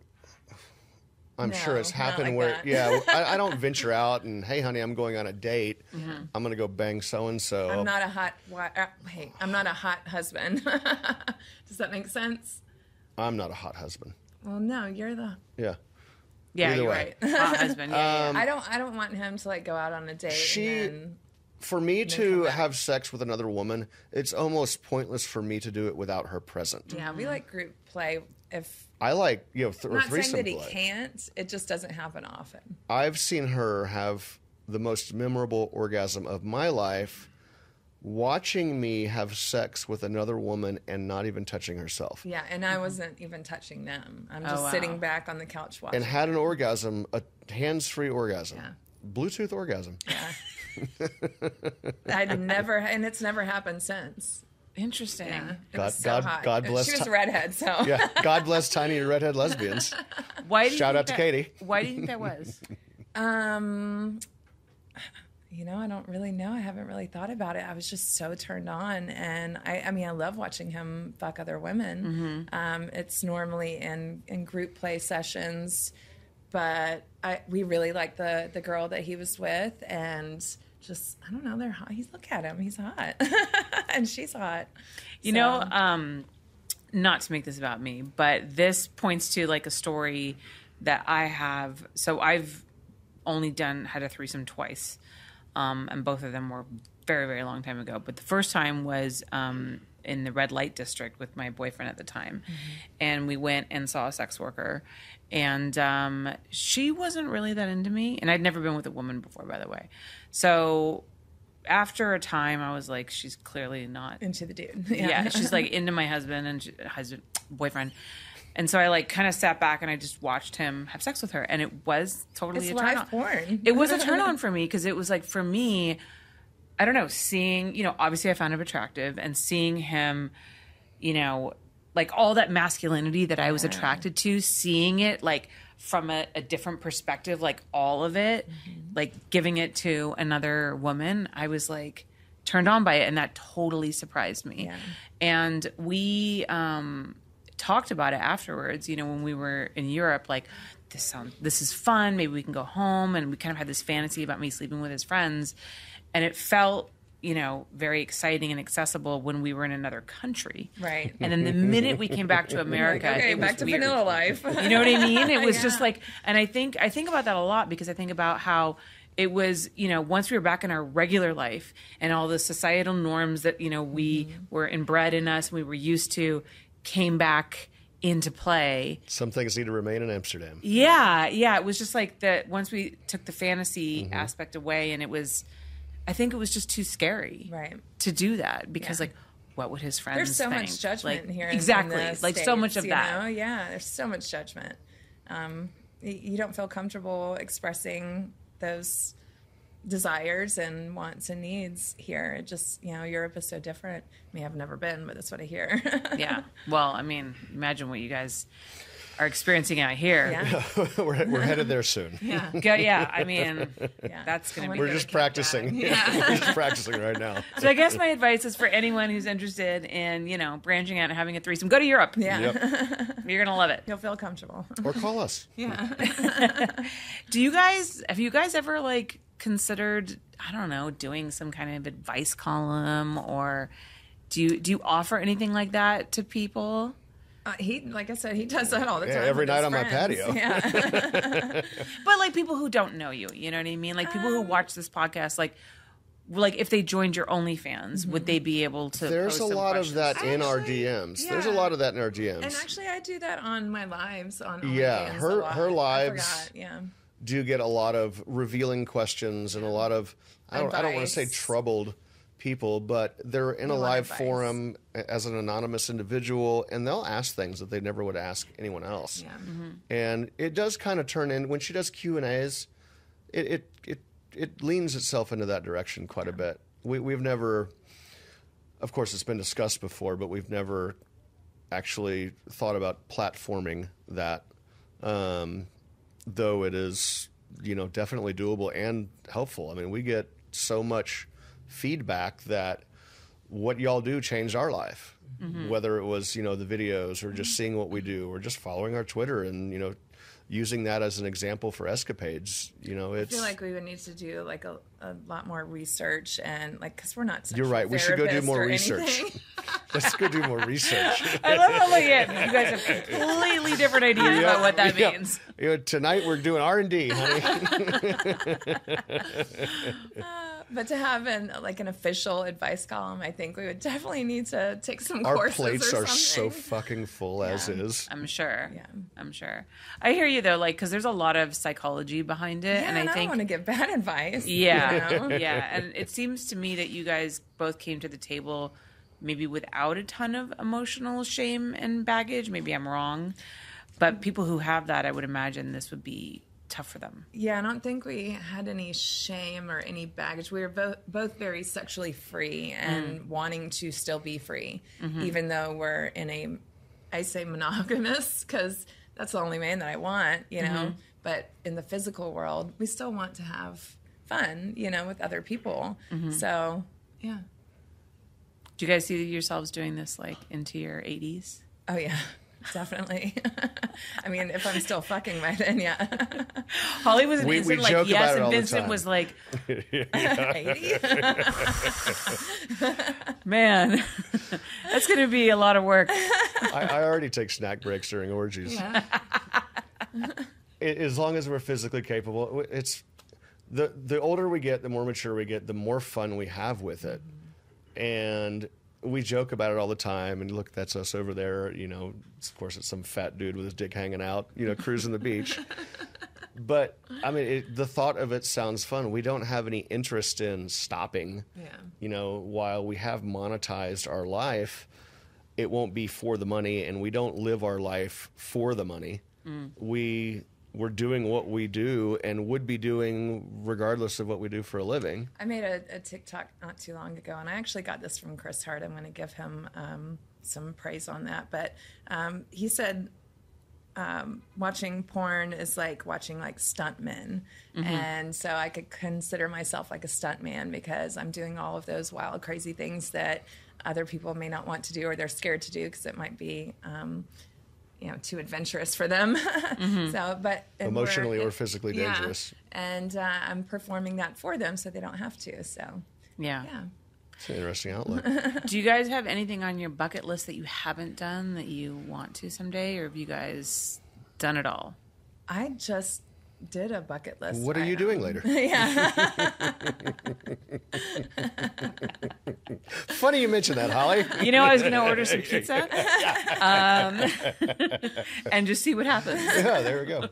I'm No, sure it's happened like where, that. yeah, I, I don't venture out and, hey, honey, I'm going on a date. I'm going to go bang so and so. Mm-hmm. I'm not a hot. wi- Uh, hey, I'm not a hot husband. Does that make sense? I'm not a hot husband. Well, no, you're the. Yeah. Yeah, Either you're way. right. Hot husband. Yeah, yeah. I don't. I don't want him to like go out on a date. She- and then, For me come to have sex with another woman, it's almost pointless for me to do it without her present. yeah, we like group play. If I like, you know, th- or not saying threesome that he play. can't, it just doesn't happen often. I've seen her have the most memorable orgasm of my life watching me have sex with another woman and not even touching herself. Yeah, and I wasn't even touching them. I'm Oh, just wow. sitting back on the couch watching. And had an orgasm, a hands free orgasm. Yeah. Bluetooth orgasm. Yeah. I'd never, and it's never happened since. Interesting. Yeah, it God- was so God- hot. God bless She was a redhead, so Yeah. God bless tiny redhead lesbians. Why do you Shout think out to Katie. Why do you think that was? Um, you know, I don't really know. I haven't really thought about it. I was just so turned on, and I, I mean, I love watching him fuck other women. Um, it's normally in in group play sessions, but I we really like the the girl that he was with, and just I don't know, they're hot. He's look at him, he's hot, and she's hot. You know, um, not to make this about me, but this points to like a story that I have. So I've only done had a threesome twice, um, and both of them were very very long time ago. But the first time was um, in the red light district with my boyfriend at the time, and we went and saw a sex worker, and um, she wasn't really that into me, and I'd never been with a woman before, by the way. So after a time, I was like, she's clearly not into the dude. yeah. she's like into my husband and she, husband boyfriend and so i like kind of sat back and i just watched him have sex with her and it was totally It's a turn live on porn. it was a turn on for me because it was like for me i don't know seeing you know obviously i found him attractive and seeing him you know like all that masculinity that i was attracted to seeing it like from a, a different perspective like all of it Mm-hmm. like giving it to another woman i was like turned on by it and that totally surprised me Yeah. and we um talked about it afterwards you know when we were in europe like this sounds this is fun maybe we can go home and we kind of had this fantasy about me sleeping with his friends and it felt you know very exciting and accessible when we were in another country Right. and then the minute we came back to america okay, it was back to weird. vanilla life. You know what I mean? It was just like, and I think I think about that a lot because I think about how it was, you know, once we were back in our regular life and all the societal norms that you know we Mm-hmm. were inbred in us, and we were used to, came back into play. Some things need to remain in Amsterdam. Yeah, yeah. It was just like that. Once we took the fantasy aspect away, and it was, I think it was just too scary, Right. to do that because Yeah. like. What would his friends There's so think? much judgment Like, here. Exactly. like so much of you that. know? Yeah, there's so much judgment. Um, you don't feel comfortable expressing those desires and wants and needs here. It just, you know, Europe is so different. I mean, I've never been, but that's what I hear. yeah. Well, I mean, imagine what you guys are experiencing out here. yeah. we're, we're headed there soon. Yeah. Go- yeah. I mean, Yeah. that's going to be. We're just practicing. Canada. we're just practicing right now. So I guess my advice is for anyone who's interested in, you know, branching out and having a threesome, go to Europe. Yeah. Yep. You're going to love it. You'll feel comfortable. Or call us. Yeah. Do you guys, have you guys ever like considered, I don't know, doing some kind of advice column or do you, do you offer anything like that to people? Uh, he, like I said, he does that all the Yeah, time. every with night his on my patio. Yeah. But like people who don't know you, you know what I mean? Like people who watch this podcast, like, like if they joined your OnlyFans, would they be able to? There's post a some lot questions? of that in our Actually, DMs. There's a lot of that in our DMs. and actually, I do that on my lives on Yeah, OnlyFans a her- lot. her lives- Yeah. do get a lot of revealing questions and a lot of I don't, I don't want to say troubled people, but they're in a live advice. forum as an anonymous individual, and they'll ask things that they never would ask anyone else. Yeah. And it does kind of turn in when she does Q and A's. It it it it leans itself into that direction quite a bit. We we've never, of course, it's been discussed before, but we've never actually thought about platforming that. Um, though it is you know definitely doable and helpful. I mean, we get so much feedback that what y'all do changed our life. Mm-hmm. Whether it was you know the videos or just mm-hmm. seeing what we do or just following our Twitter and you know using that as an example for escapades. You know, it's I feel like we would need to do like a, a lot more research and like because we're not. You're right. We should go do more research. let's go do more research. I love how like, yeah, you guys have completely different ideas about what that Yeah. means. You know, tonight we're doing R and D, honey. But to have an like an official advice column, I think we would definitely need to take some Our courses plates or are so fucking full as is. I'm sure. Yeah. I'm sure. I hear you though, like because there's a lot of psychology behind it, yeah, and and I I, think don't want to give bad advice. Yeah, you know? yeah, and it seems to me that you guys both came to the table maybe without a ton of emotional shame and baggage. Maybe I'm wrong, but people who have that, I would imagine this would be tough for them. Yeah, I don't think we had any shame or any baggage. We were both both very sexually free and mm. wanting to still be free, mm-hmm. even though we're in a, I say monogamous because that's the only man that I want, you know. Mm-hmm. But in the physical world, we still want to have fun, you know, with other people. Mm-hmm. So, yeah. Do you guys see yourselves doing this like into your 80s? Oh yeah. Definitely. I mean, if I'm still fucking by then, yeah. Holly was We- we like joke yes, about it and Vincent was like, "Man, that's going to be a lot of work." I, I already take snack breaks during orgies. Yeah. As long as we're physically capable, it's the the older we get, the more mature we get, the more fun we have with it, and we joke about it all the time. And look, that's us over there. You know, of course, it's some fat dude with his dick hanging out. You know, cruising the beach. But I mean, it, the thought of it sounds fun. We don't have any interest in stopping. Yeah. You know, while we have monetized our life, it won't be for the money, and we don't live our life for the money. Mm. We we're doing what we do and would be doing regardless of what we do for a living. I made a, a TikTok not too long ago, and I actually got this from Chris Hart. I'm going to give him um, some praise on that. But um, he said um, watching porn is like watching like stuntmen, and so I could consider myself like a stuntman because I'm doing all of those wild, crazy things that other people may not want to do or they're scared to do because it might be. You know, too adventurous for them. So, but Emotionally or physically yeah. dangerous. And uh, I'm performing that for them so they don't have to. So, Yeah. yeah. It's an interesting outlook. Do you guys have anything on your bucket list that you haven't done that you want to someday, or have you guys done it all? I just did a bucket list. what are you doing later? yeah. Funny you mentioned that, Holly. You know, I was going to order some pizza, um, and just see what happens. yeah, there we go.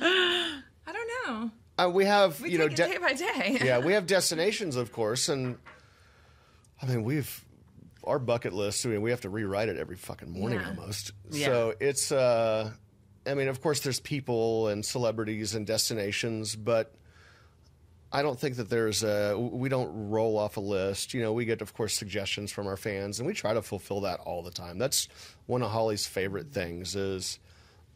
I don't know. Uh, we have, We you know, de- it day by day. yeah, we have destinations, of course, and I mean, we've our bucket list. I mean, we have to rewrite it every fucking morning Yeah. almost. Yeah. So it's, uh, I mean, of course, there's people and celebrities and destinations, but I don't think that there's a. We don't roll off a list. You know, we get, of course, suggestions from our fans, and we try to fulfill that all the time. That's one of Holly's favorite things is.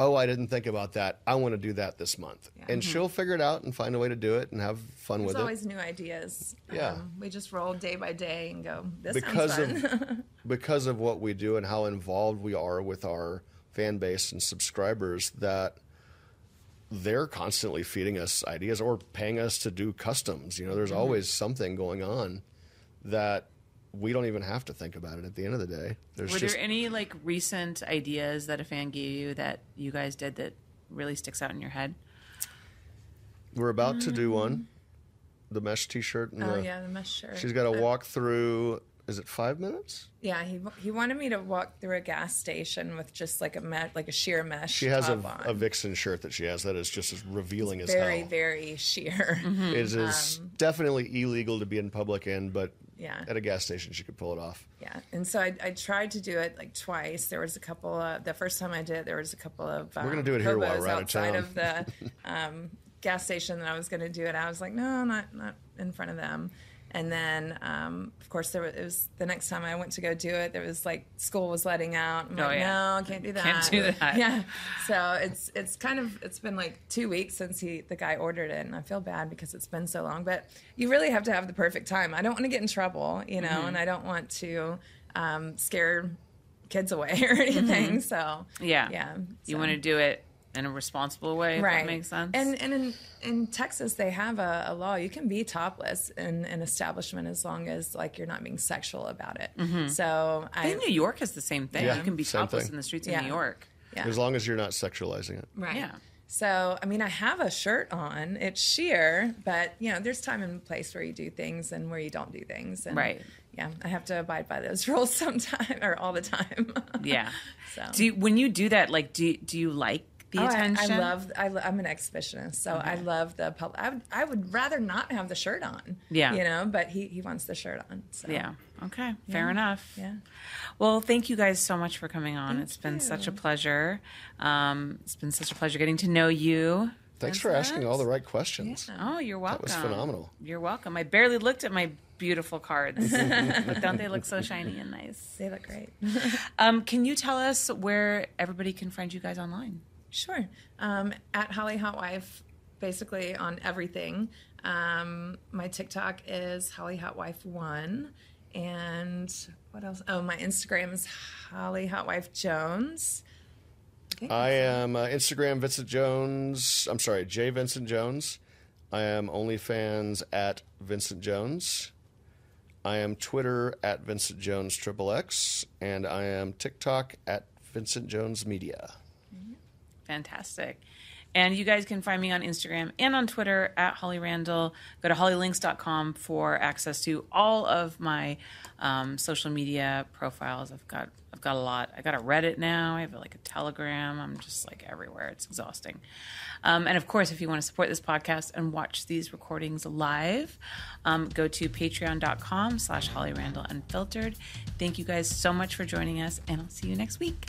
Oh, I didn't think about that. I want to do that this month, and she'll figure it out and find a way to do it and have fun There's with it. always new ideas. Yeah. Um, we just roll day by day and go, this because of because of what we do and how involved we are with our fan base and subscribers that they're constantly feeding us ideas or paying us to do customs. You know, there's mm-hmm. always something going on that we don't even have to think about it at the end of the day. There's Were just there any like recent ideas that a fan gave you that you guys did that really sticks out in your head? we're about to do one. Mm-hmm. The mesh t-shirt oh, the, yeah, the mesh shirt. she's got to walk through is it 5 minutes? Yeah, he he wanted me to walk through a gas station with just like a me- like a sheer mesh. She has a, top a on. Vixen shirt that she has that is just as revealing as very hell. very very sheer. It is definitely illegal to be in public in, but Yeah. at a gas station she could pull it off. Yeah, and so I, I tried to do it like twice. There was a couple of the first time I did, it, there was a couple of um, gonna do it here while we're out of outside town. of the um, gas station that I was going to do it. I was like, no, not not in front of them. And then, um, of course, there was, it was the next time I went to go do it. There was like school was letting out. I'm Oh, like, yeah. no, can't do that. Can't do that. Yeah. So it's it's kind of it's been like two weeks since he the guy ordered it, and I feel bad because it's been so long. But you really have to have the perfect time. I don't want to get in trouble, you know, Mm-hmm. and I don't want to um, scare kids away or anything. So Yeah. yeah. You want to do it in a responsible way. If right that makes sense. and and in, in texas they have a, a law you can be topless in an establishment as long as like you're not being sexual about it mm-hmm. so I i think New York is the same thing. Yeah, you can be topless thing. in the streets Yeah. of New York. yeah As long as you're not sexualizing it. right Yeah. so i mean i have a shirt on it's sheer but you know there's time and place where you do things and where you don't do things and Right. yeah i have to abide by those rules sometime or all the time Yeah. So. Do you, when you do that, like, do do you like the Oh, I- attention? I, love. I, lo- I'm an exhibitionist, so I love the public. I would, I would rather not have the shirt on. Yeah. you know, but he he wants the shirt on. So. Yeah. Okay. Fair enough. Yeah. Well, thank you guys so much for coming on. it's been you. such a pleasure. Um, it's been such a pleasure getting to know you. Thanks for asking all the right questions. Oh, you're welcome. That was phenomenal. You're welcome. I barely looked at my beautiful cards. but don't they look so shiny and nice? They look great. Um, can you tell us where everybody can find you guys online? Sure. Um, at Holly Hot Wife, basically on everything. Um, my TikTok is Holly Hot Wife One, and what else? Oh, my Instagram is Holly Hot Wife Jones. think I am uh, Instagram Vincent Jones. I'm sorry, J Vincent Jones. I am OnlyFans at Vincent Jones. I am Twitter at Vincent Jones Triple X, and I am TikTok at Vincent Jones Media. Fantastic. And you guys can find me on Instagram and on Twitter at Holly Randall. Go to hollylinks.com for access to all of my um, social media profiles. I've got I've got a lot. I got a Reddit now. I have like a Telegram. I'm just like everywhere. It's exhausting. Um, and of course, if you want to support this podcast and watch these recordings live, um, go to patreon.com slash Holly Randall. Thank you guys so much for joining us, and I'll see you next week.